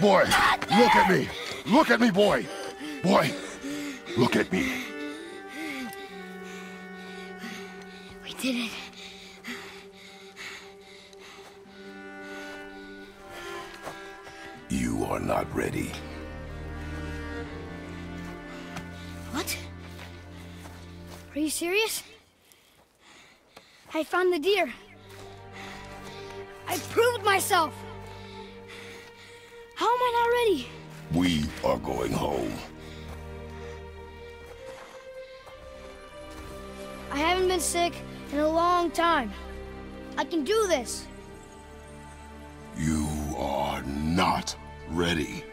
boy, look at me. Look at me, boy. Boy, look at me. We did it. You are not ready. What? Are you serious? I found the deer. I proved myself. How am I not ready? We are going home. I haven't been sick in a long time. I can do this. You are not ready.